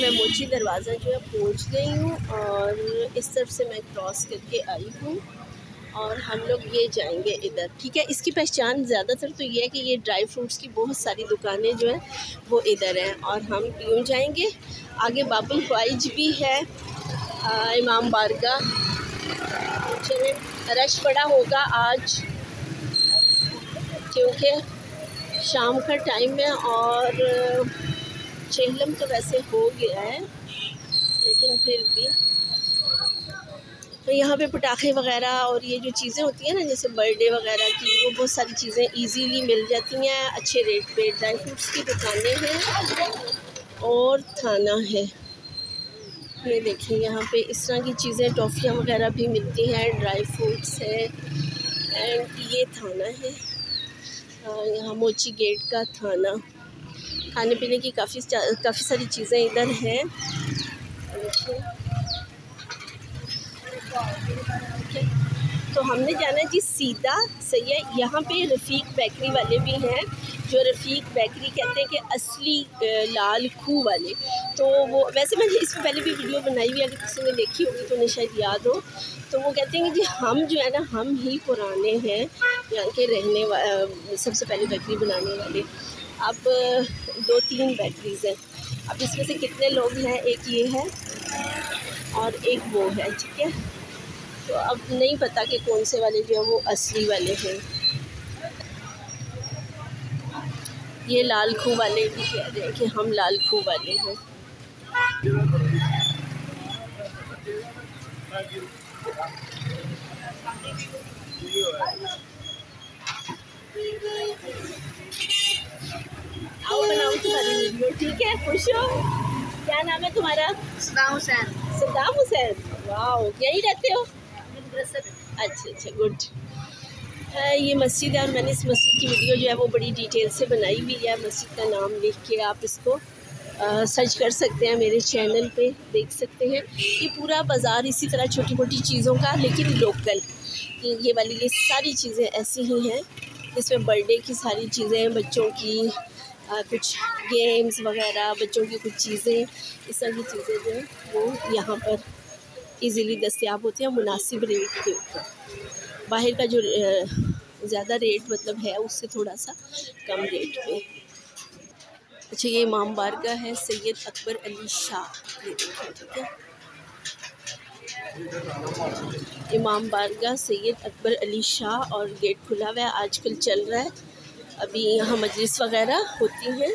मैं मोची दरवाज़ा जो है पहुँच गई हूँ और इस तरफ़ से मैं क्रॉस करके आई हूँ और हम लोग ये जाएँगे इधर। ठीक है इसकी पहचान ज़्यादातर तो ये है कि ये ड्राई फ्रूट्स की बहुत सारी दुकानें जो हैं वो इधर हैं और हम यूँ जाएँगे। आगे बाबुल ख्वाइज भी है आ, इमाम बारगा। चले रश पड़ा होगा आज क्योंकि शाम का टाइम है और चेलम तो वैसे हो गया है, लेकिन फिर भी। तो यहाँ पे पटाखे वगैरह और ये जो चीज़ें होती हैं ना, जैसे बर्थडे वगैरह की, वो बहुत सारी चीज़ें इजीली मिल जाती हैं, अच्छे रेट पे। ड्राई फ्रूट्स की दुकानें हैं और थाना है। ये देखिए, यहाँ पे इस तरह की चीज़ें, टॉफ़ियाँ वगैरह भी मिलती हैं ड्राई फ्रूट्स है एंड ये थाना है, हाँ, यहाँ मोची गेट का थाना। खाने पीने की काफ़ी काफ़ी सारी चीज़ें इधर हैं। तो हमने जाना जी सीधा, सही है, यहाँ पे रफ़ीक बेकरी वाले भी हैं, जो रफ़ीक बेकरी कहते हैं कि असली लाल खूह वाले। तो वो, वैसे मैंने इसमें पहले भी वीडियो बनाई हुई अगर किसी ने देखी होगी तो उन्हें शायद याद हो। तो वो कहते हैं कि जी हम जो है ना, हम ही पुराने हैं यहाँ के रहने सबसे पहले बेकरी बनाने वाले। अब दो तीन बैटरीज हैं। अब इसमें से कितने लोग हैं? एक ये है और एक वो है, ठीक है? तो अब नहीं पता कि कौन से वाले जो है, वो असली वाले हैं। ये लाल खू वाले भी कह रहे हैं कि हम लाल खू वाले हैं। Thank you. सदाम हुसैन। सदाम हुसैन। वाह यहीं रहते हो? अच्छा अच्छा गुड। ये मस्जिद है और मैंने इस मस्जिद की वीडियो जो है वो बड़ी डिटेल से बनाई हुई है। मस्जिद का नाम लिख के आप इसको सर्च कर सकते हैं मेरे चैनल पे देख सकते हैं। ये पूरा बाज़ार इसी तरह छोटी मोटी चीज़ों का लेकिन लोकल। ये वाली ये सारी चीज़ें ऐसी ही हैं इसमें बर्थडे की सारी चीज़ें बच्चों की आ, कुछ गेम्स वगैरह बच्चों की कुछ चीज़ें इस तरह की चीज़ें जो वो यहाँ पर इजीली दस्तियाब होती हैं मुनासिब रेट के ऊपर। बाहर का जो ज़्यादा रेट मतलब है उससे थोड़ा सा कम रेट पे। अच्छा ये इमाम बारगा है सैयद अकबर अली शाह। ये ठीक है? इमाम बारगाह सैयद अकबर अली शाह और गेट खुला हुआ है आजकल चल रहा है। अभी यहाँ मजलिस वगैरह होती हैं।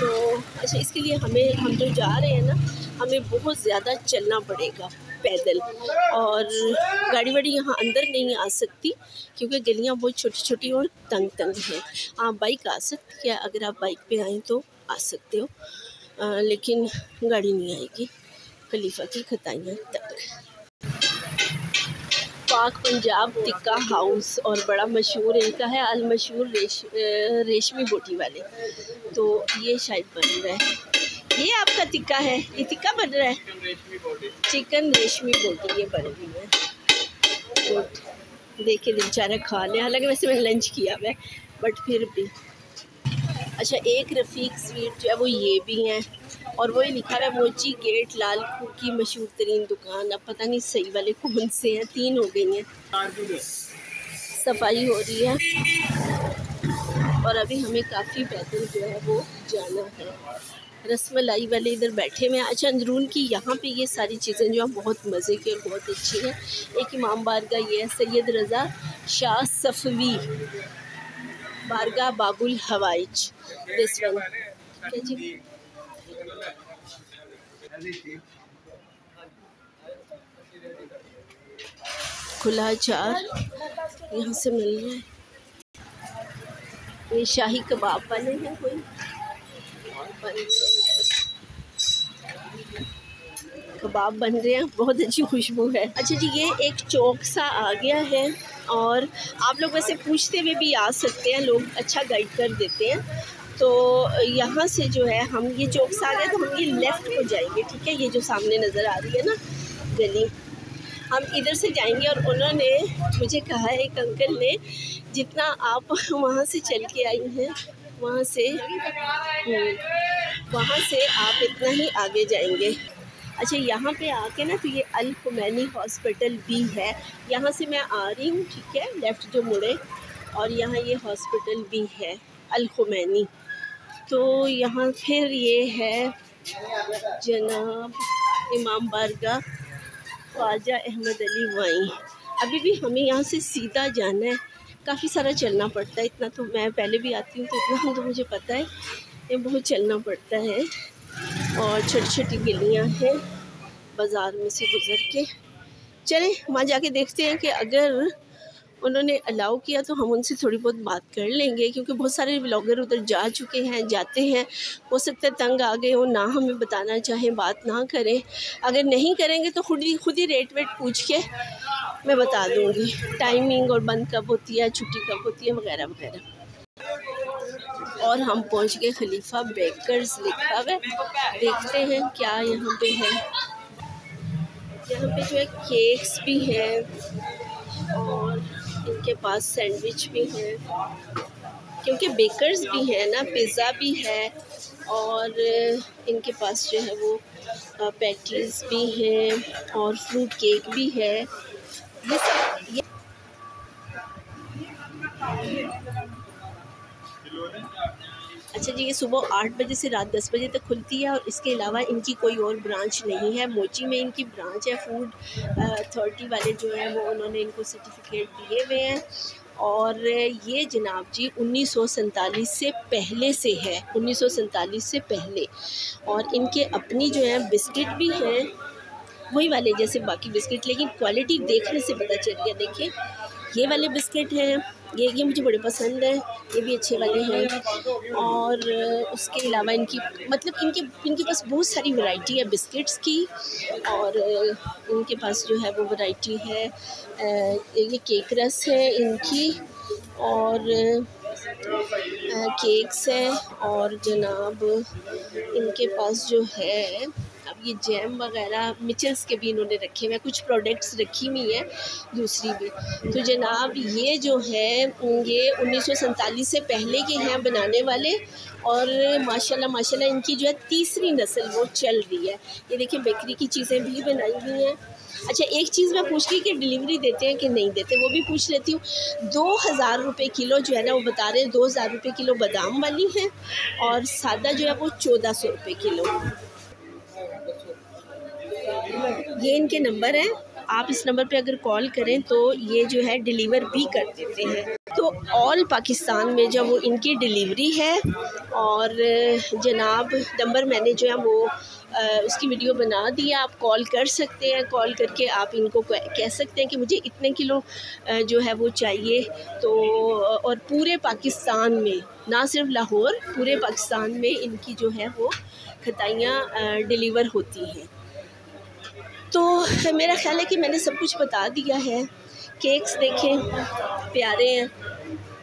तो अच्छा इसके लिए हमें हम जो जा रहे हैं ना हमें बहुत ज़्यादा चलना पड़ेगा पैदल। और गाड़ी वाड़ी यहाँ अंदर नहीं आ सकती क्योंकि गलियाँ बहुत छोटी छोटी और तंग तंग हैं। हाँ बाइक आ सकती है अगर आप बाइक पे आएँ तो आ सकते हो। आ, लेकिन गाड़ी नहीं आएगी खलीफा की खताइयाँ तक। पाक पंजाब टिक्का हाउस और बड़ा मशहूर इनका है अल मशहूर रेश, रेशमी बोटी वाले। तो ये शायद बन रहा है। ये आपका टिक्का है? ये टिक्का बन रहा है? चिकन रेशमी बोटी ये बन रही है। गुड देखिए बेचारा खा लें हालाँकि वैसे मैंने लंच किया है बट फिर भी। अच्छा एक रफ़ीक स्वीट जो है वो ये भी हैं। और वही लिखा है, मोची गेट, लाल की मशहूर तरीन दुकान। अब पता नहीं सही वाले कौन से हैं, तीन हो गई हैं। सफ़ाई हो रही है। और अभी हमें काफ़ी पैदल जो है वो जाना है। रसमलाई वाले इधर बैठे हुए हैं। अच्छा अंदरून की यहाँ पे ये सारी चीज़ें जो हैं, बहुत मज़े की और बहुत अच्छी हैं। एक इमाम बारगा ये है, सैयद रज़ा शाह सफ़वी। बारगा बाबुल हवाइज। दिस वन क्या जी? खुला चार यहाँ से मिल रहा है। ये शाही कबाब वाले हैं कोई। कबाब बन रहे हैं, बहुत अच्छी खुशबू है। अच्छा जी, ये एक चौक सा आ गया है और आप लोग वैसे पूछते हुए भी आ सकते हैं, लोग अच्छा गाइड कर देते हैं। तो यहाँ से जो है हम ये चौक से आ गए तो हम ये लेफ़्ट को जाएँगे ठीक है? ये जो सामने नज़र आ रही है ना गली। हम इधर से जाएँगे और उन्होंने मुझे कहा है एक अंकल ने जितना आप वहाँ से चल के आई हैं वहाँ से हम्म, वहाँ से आप इतना ही आगे जाएँगे। अच्छा यहाँ पे आके ना तो ये अल हॉस्पिटल भी है। यहाँ से मैं आ रही हूँ ठीक है? लेफ़्ट जो मुड़े और यहाँ ये हॉस्पिटल भी है अल तो यहाँ फिर ये है जनाब इमाम बारगा, ख्वाजा अहमद अली वाई। अभी भी हमें यहाँ से सीधा जाना है। काफ़ी सारा चलना पड़ता है। इतना तो मैं पहले भी आती हूँ तो इतना तो मुझे पता है। ये बहुत चलना पड़ता है। और छोटी छोटी गलियाँ हैं बाज़ार में से गुज़र के। चलें, वहाँ जाके देखते हैं कि अगर उन्होंने अलाउ किया तो हम उनसे थोड़ी बहुत बात कर लेंगे, क्योंकि बहुत सारे ब्लॉगर उधर जा चुके हैं, जाते हैं। हो सकता है तंग आ गए हो, ना हमें बताना चाहें, बात ना करें। अगर नहीं करेंगे तो खुद ही खुद ही रेट वेट पूछ के मैं बता दूँगी। टाइमिंग और बंद कब होती है, छुट्टी कब होती है, वगैरह वगैरह। और हम पहुँच गए खलीफा बेकर्स लिखा हुआ देखते हैं क्या यहाँ पे है। यहाँ पे जो है केक्स भी हैं। इनके पास सैंडविच भी हैं। क्योंकि बेकर्स भी हैं ना पिज़्ज़ा भी है और इनके पास जो है वो पैटीज़ भी हैं और फ्रूट केक भी है। ये सब, ये अच्छा जी, ये सुबह आठ बजे से रात दस बजे तक खुलती है और इसके अलावा इनकी कोई और ब्रांच नहीं है। मोची में इनकी ब्रांच है, फ़ूड अथॉरिटी वाले जो है वो उन्होंने इनको सर्टिफिकेट दिए हुए हैं। और ये जनाब जी उन्नीस सौ सैंतालीस से पहले से है, उन्नीस सौ सैंतालीस से पहले। और इनके अपनी जो है बिस्किट भी हैं, वही वाले जैसे बाकी बिस्किट, लेकिन क्वालिटी देखने से पता चल गया, देखिए। ये वाले बिस्किट हैं, ये ये मुझे बड़े पसंद हैं, ये भी अच्छे वाले हैं। और उसके अलावा इनकी मतलब इनके इनके पास बहुत सारी वैरायटी है बिस्किट्स की, और इनके पास जो है वो वैरायटी है ये केक रस है इनकी, और केक्स है, और जनाब इनके पास जो है अब ये जैम वगैरह मिचल्स के भी इन्होंने रखे हुए हैं। कुछ प्रोडक्ट्स रखी हुई हैं दूसरी भी। तो जनाब, ये जो है, ये उन्नीस से पहले के हैं बनाने वाले और माशाल्लाह माशाल्लाह, इनकी जो है तीसरी नस्ल वो चल रही है। ये देखिए, बेकरी की चीज़ें भी बनाई हुई हैं। अच्छा एक चीज़ मैं पूछ रही कि डिलीवरी देते हैं कि नहीं देते, वो भी पूछ लेती हूँ। दो हज़ार रुपये किलो जो है ना, वो बता रहे हैं, दो हज़ार रुपये किलो बादाम वाली हैं और सादा जो है वो चौदह सौ रुपये किलो। ये इनके नंबर हैं। आप इस नंबर पे अगर कॉल करें तो ये जो है डिलीवर भी कर देते हैं। तो ऑल पाकिस्तान में जब वो इनकी डिलीवरी है और जनाब नंबर मैंने जो है वो आ, उसकी वीडियो बना दी है आप कॉल कर सकते हैं कॉल करके आप इनको कह सकते हैं कि मुझे इतने किलो जो है वो चाहिए। तो और पूरे पाकिस्तान में ना सिर्फ़ लाहौर पूरे पाकिस्तान में इनकी जो है वो खताइयाँ डिलीवर होती हैं। तो मेरा ख्याल है कि मैंने सब कुछ बता दिया है। केक्स देखें, प्यारे हैं,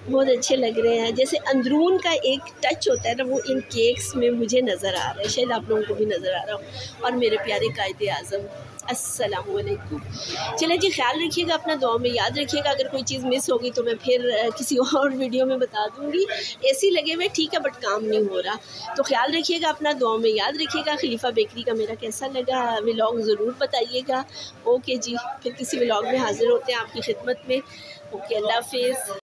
बहुत अच्छे लग रहे हैं। जैसे अंदरून का एक टच होता है ना, वो इन केक्स में मुझे नज़र आ रहा है। शायद आप लोगों को भी नज़र आ रहा हूँ। और मेरे प्यारे कायदे आज़म असलकुम चले जी, ख्याल रखिएगा, अपना दुआ में याद रखिएगा। अगर कोई चीज़ मिस होगी तो मैं फिर किसी और वीडियो में बता दूँगी। ऐसी लगे हुए, ठीक है बट काम नहीं हो रहा। तो ख्याल रखिएगा, अपना दुआ में याद रखिएगा। खलीफा बेकरी का मेरा कैसा लगा व्लॉग ज़रूर बताइएगा। ओके जी, फिर किसी व्लॉग में हाज़िर होते हैं आपकी खिदमत में। ओके अल्लाह हाफिज़।